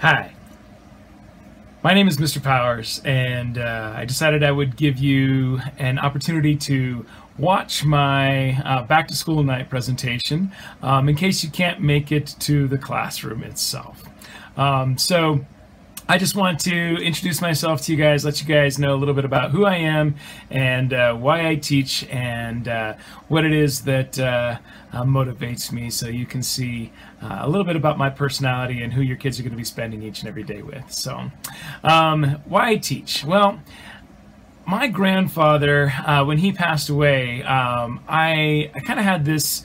Hi. My name is Mr. Powers, and uh, I decided I would give you an opportunity to watch my uh, back to school night presentation um, in case you can't make it to the classroom itself. Um, so, I just want to introduce myself to you guys, let you guys know a little bit about who I am and uh, why I teach and uh, what it is that uh, uh motivates me so you can see uh, a little bit about my personality and who your kids are going to be spending each and every day with. So, um, why I teach? Well, my grandfather, uh, when he passed away, um, I, I kind of had this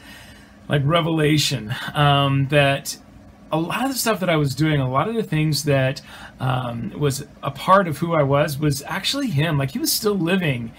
like revelation um, that a lot of the stuff that I was doing, a lot of the things that um, was a part of who I was, was actually him. Like he was still living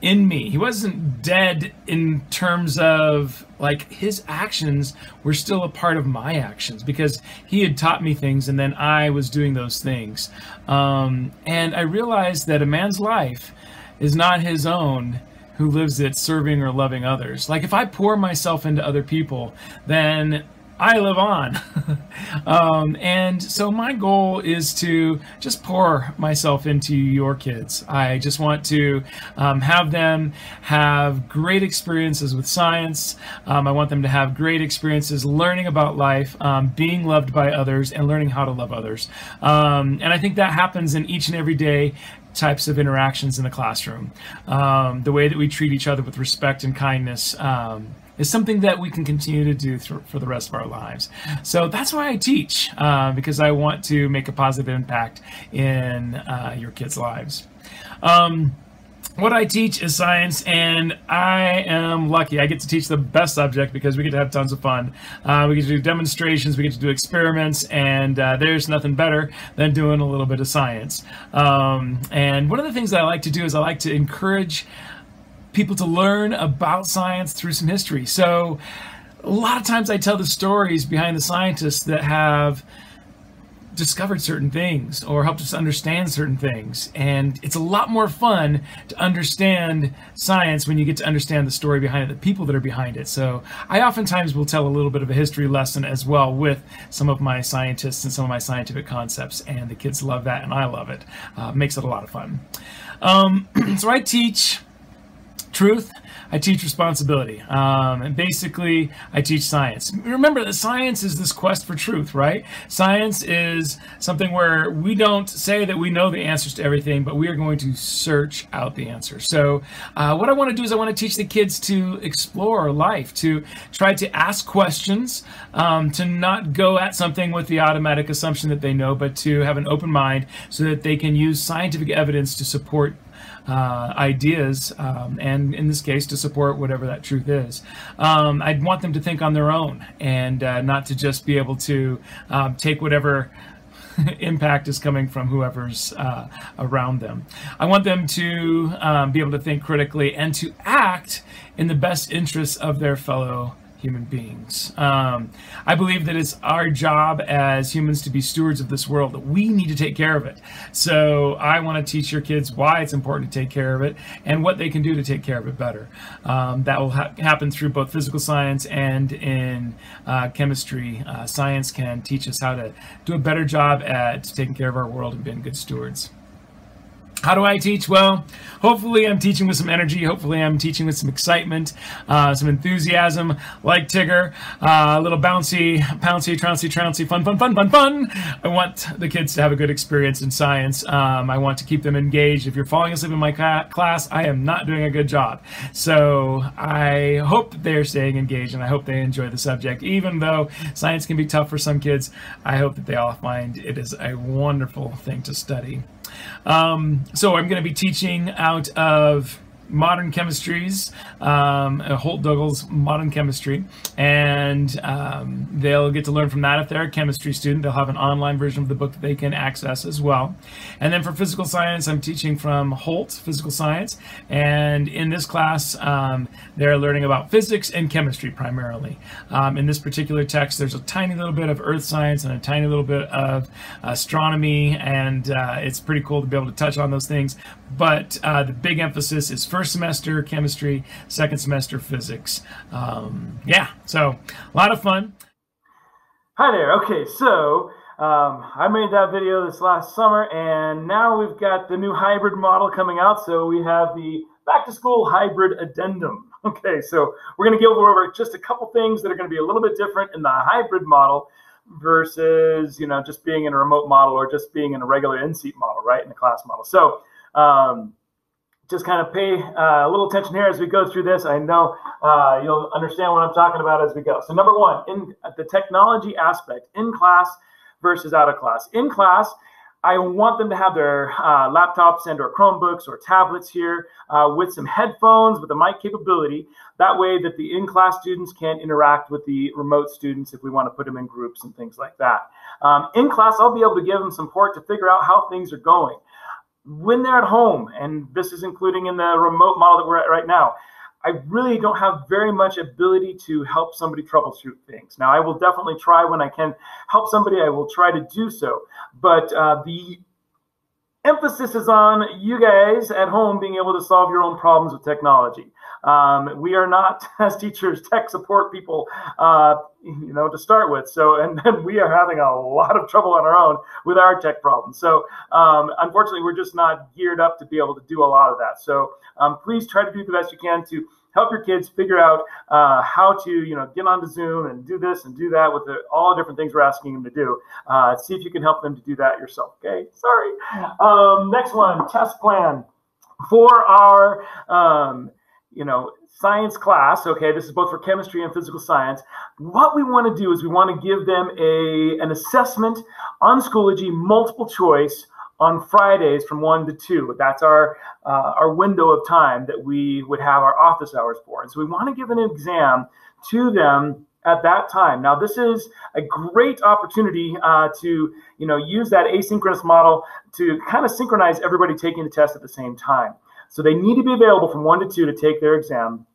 in me. He wasn't dead in terms of like his actions were still a part of my actions because he had taught me things and then I was doing those things. Um, and I realized that a man's life is not his own who lives it serving or loving others. Like if I pour myself into other people, then I live on. um, and so my goal is to just pour myself into your kids. I just want to um, have them have great experiences with science. Um, I want them to have great experiences learning about life, um, being loved by others, and learning how to love others. Um, and I think that happens in each and every day types of interactions in the classroom. Um, the way that we treat each other with respect and kindness is something that we can continue to do th- for the rest of our lives. So that's why I teach, uh, because I want to make a positive impact in uh, your kids' lives. Um, what I teach is science, and I am lucky. I get to teach the best subject because we get to have tons of fun. Uh, we get to do demonstrations, we get to do experiments, and uh, there's nothing better than doing a little bit of science. Um, and one of the things that I like to do is I like to encourage people to learn about science through some history. So a lot of times I tell the stories behind the scientists that have discovered certain things or helped us understand certain things. And it's a lot more fun to understand science when you get to understand the story behind it, the people that are behind it. So I oftentimes will tell a little bit of a history lesson as well with some of my scientists and some of my scientific concepts. And the kids love that, and I love it. Uh, makes it a lot of fun. Um, so I teach truth, I teach responsibility. Um, and basically, I teach science. Remember that science is this quest for truth, right? Science is something where we don't say that we know the answers to everything, but we are going to search out the answer. So, uh, what I want to do is I want to teach the kids to explore life, to try to ask questions, um, to not go at something with the automatic assumption that they know, but to have an open mind so that they can use scientific evidence to support uh, ideas, um, and in this case, to support whatever that truth is. Um, I'd want them to think on their own and uh, not to just be able to um, take whatever impact is coming from whoever's uh, around them. I want them to um, be able to think critically and to act in the best interests of their fellow human beings. Um, I believe that it's our job as humans to be stewards of this world, that we need to take care of it. So I want to teach your kids why it's important to take care of it and what they can do to take care of it better. Um, that will ha- happen through both physical science and in uh, chemistry. Uh, science can teach us how to do a better job at taking care of our world and being good stewards. How do I teach? Well, hopefully I'm teaching with some energy. Hopefully I'm teaching with some excitement, uh, some enthusiasm, like Tigger, uh, a little bouncy, pouncy, trouncy, trouncy, fun, fun, fun, fun, fun. I want the kids to have a good experience in science. Um, I want to keep them engaged. If you're falling asleep in my class, I am not doing a good job. So I hope that they're staying engaged and I hope they enjoy the subject. Even though science can be tough for some kids, I hope that they all find it is a wonderful thing to study. Um, so I'm going to be teaching out of modern chemistries, um, uh, Holt McDougal modern chemistry, and um, they'll get to learn from that if they're a chemistry student. They'll have an online version of the book that they can access as well. And then for physical science, I'm teaching from Holt Physical Science, and in this class, um, they're learning about physics and chemistry primarily. Um, in this particular text, there's a tiny little bit of earth science and a tiny little bit of astronomy, and uh, it's pretty cool to be able to touch on those things. But uh, the big emphasis is first semester chemistry, second semester physics. Um, yeah, so a lot of fun. Hi there. Okay, so Um, I made that video this last summer, and now we've got the new hybrid model coming out. So we have the back to school hybrid addendum. Okay, so we're going to go over just a couple things that are going to be a little bit different in the hybrid model versus you know just being in a remote model or just being in a regular in-seat model, right, in the class model. So um, just kind of pay uh, a little attention here as we go through this. I know uh, you'll understand what I'm talking about as we go. So number one, in the technology aspect, in class versus out of class. In class, I want them to have their uh, laptops and or Chromebooks or tablets here uh, with some headphones with a mic capability. That way that the in-class students can interact with the remote students if we want to put them in groups and things like that. Um, in class, I'll be able to give them support to figure out how things are going. When they're at home, and this is including in the remote model that we're at right now, I really don't have very much ability to help somebody troubleshoot things. Now, I will definitely try when I can help somebody, I will try to do so. But uh, the emphasis is on you guys at home being able to solve your own problems with technology. Um, we are not, as teachers, tech support people, uh, you know, to start with. So, and then we are having a lot of trouble on our own with our tech problems. So, um, unfortunately, we're just not geared up to be able to do a lot of that. So, um, please try to do the best you can to help your kids figure out uh, how to, you know, get onto Zoom and do this and do that with the, all the different things we're asking them to do. Uh, see if you can help them to do that yourself. Okay, sorry. Um, next one, test plan for our, um, you know, science class. Okay, this is both for chemistry and physical science. What we want to do is we want to give them a an assessment on Schoology, multiple choice on Fridays from one to two. That's our uh, our window of time that we would have our office hours for. And so we want to give an exam to them at that time. Now, this is a great opportunity uh, to you know use that asynchronous model to kind of synchronize everybody taking the test at the same time. So they need to be available from one to two to take their exam.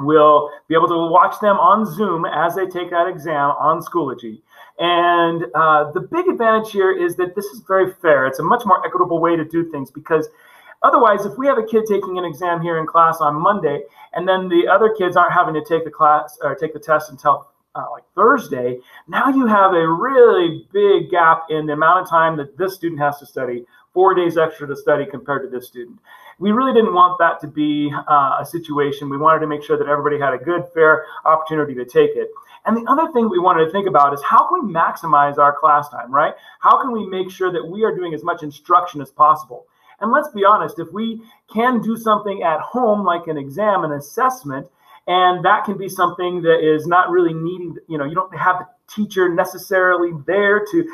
We'll be able to watch them on Zoom as they take that exam on Schoology. And uh, the big advantage here is that this is very fair. It's a much more equitable way to do things because otherwise, if we have a kid taking an exam here in class on Monday, and then the other kids aren't having to take the class or take the test until uh, like Thursday, now you have a really big gap in the amount of time that this student has to study, four days extra to study compared to this student we really didn't want that to be uh, a situation. We wanted to make sure that everybody had a good, fair opportunity to take it. And the other thing we wanted to think about is how can we maximize our class time, right? How can we make sure that we are doing as much instruction as possible? And let's be honest, if we can do something at home, like an exam, an assessment, and that can be something that is not really needing, you know, you don't have the teacher necessarily there to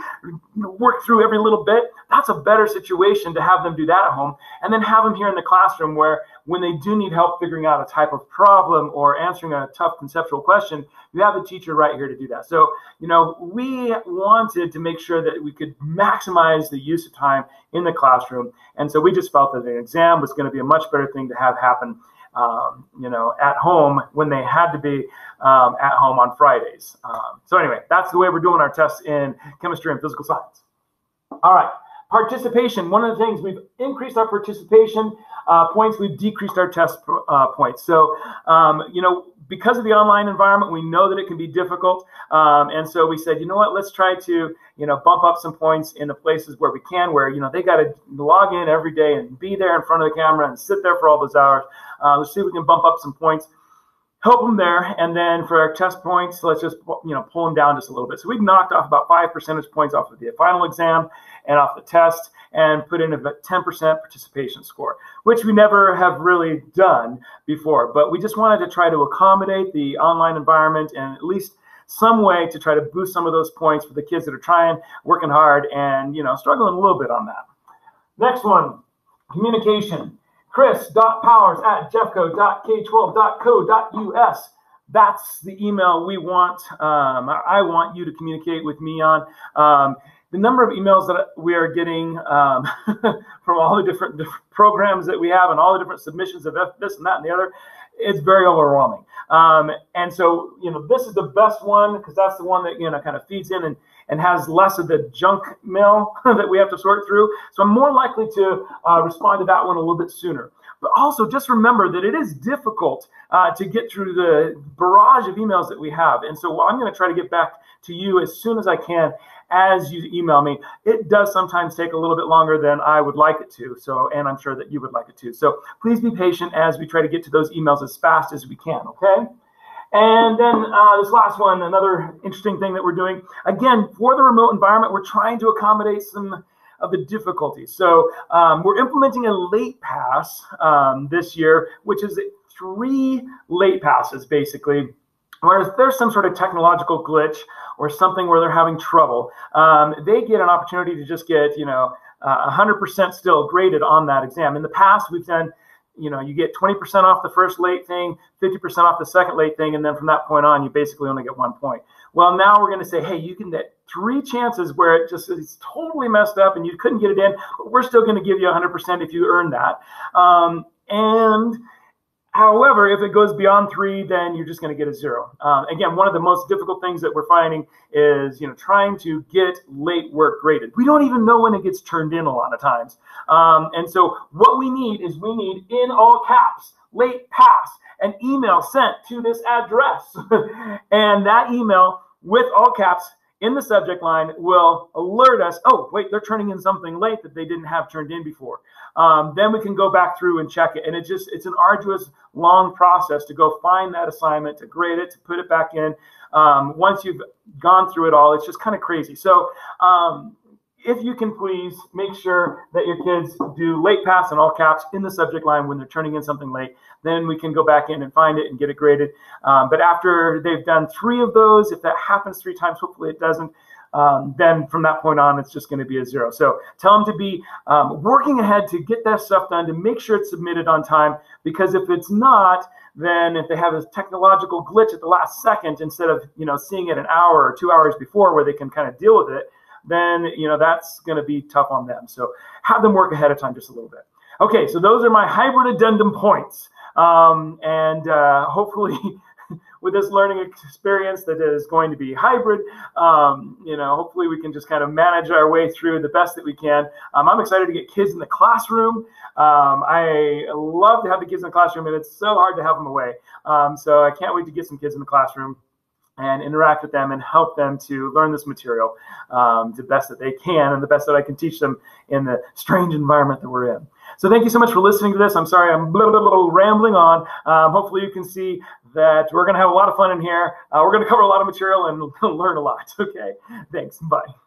work through every little bit, that's a better situation to have them do that at home. And then have them here in the classroom where when they do need help figuring out a type of problem or answering a tough conceptual question, you have a teacher right here to do that. So, you know, we wanted to make sure that we could maximize the use of time in the classroom. And so we just felt that an exam was going to be a much better thing to have happen um, you know, at home when they had to be um, at home on Fridays. Um, so anyway, that's the way we're doing our tests in chemistry and physical science. All right, participation. One of the things we've increased our participation uh, points, we've decreased our test uh, points. So, um, you know, because of the online environment, we know that it can be difficult. Um, and so we said, you know what, let's try to, you know, bump up some points in the places where we can, where, you know, they got to log in every day and be there in front of the camera and sit there for all those hours. Uh, let's see if we can bump up some points, help them there. And then for our test points, let's just, you know, pull them down just a little bit. So we've knocked off about five percentage points off of the final exam and off the test and put in a 10% participation score, which we never have really done before. But we just wanted to try to accommodate the online environment and at least some way to try to boost some of those points for the kids that are trying, working hard, and you know, struggling a little bit on that. Next one, communication. Chris.powers at jeffco.k12.co.us. That's the email we want. Um, I want you to communicate with me on. Um, the number of emails that we are getting um, from all the different, different, programs that we have and all the different submissions of this and that and the other, it's very overwhelming. Um, and so, you know, this is the best one because that's the one that, you know, kind of feeds in and, and has less of the junk mail that we have to sort through. So I'm more likely to uh, respond to that one a little bit sooner. But also just remember that it is difficult uh, to get through the barrage of emails that we have. And so I'm going to try to get back to you as soon as I can. As you email me. It does sometimes take a little bit longer than I would like it to. So, and I'm sure that you would like it too. So please be patient as we try to get to those emails as fast as we can. Okay. And then uh, this last one, another interesting thing that we're doing. Again, for the remote environment, we're trying to accommodate some of the difficulties. So um, we're implementing a late pass um, this year, which is three late passes basically where if there's some sort of technological glitch or something where they're having trouble, um, they get an opportunity to just get, you know, uh, 100% still graded on that exam. In the past, we've done, you know, you get 20% off the first late thing, 50% off the second late thing, and then from that point on, you basically only get one point. Well, now we're going to say, hey, you can get three chances where it just is totally messed up and you couldn't get it in, but we're still going to give you 100% if you earn that. Um, and However, if it goes beyond three, then you're just going to get a zero. Uh, again, one of the most difficult things that we're finding is, you know, trying to get late work graded. We don't even know when it gets turned in a lot of times. Um, and so what we need is we need in all caps, late pass, an email sent to this address. and that email with all caps in the subject line will alert us, oh, wait, they're turning in something late that they didn't have turned in before. Um, then we can go back through and check it. And it just, it's an arduous, long process to go find that assignment, to grade it, to put it back in. Um, once you've gone through it all, it's just kind of crazy. So um, if you can please make sure that your kids do late pass in all caps in the subject line when they're turning in something late, then we can go back in and find it and get it graded. Um, but after they've done three of those, if that happens three times, hopefully it doesn't, um, then from that point on, it's just going to be a zero. So tell them to be um, working ahead to get that stuff done, to make sure it's submitted on time, because if it's not, then if they have a technological glitch at the last second, instead of you know seeing it an hour or two hours before where they can kind of deal with it, then you know that's going to be tough on them. So have them work ahead of time just a little bit. Okay, so those are my hybrid addendum points, um, and uh, hopefully. with this learning experience that is going to be hybrid, um, you know, hopefully we can just kind of manage our way through the best that we can. Um, I'm excited to get kids in the classroom. Um, I love to have the kids in the classroom, and it's so hard to have them away. Um, so I can't wait to get some kids in the classroom and interact with them and help them to learn this material um, the best that they can and the best that I can teach them in the strange environment that we're in. So thank you so much for listening to this. I'm sorry I'm a little, little, little rambling on. Um, hopefully you can see that we're going to have a lot of fun in here. Uh, we're going to cover a lot of material and learn a lot. Okay, thanks. Bye.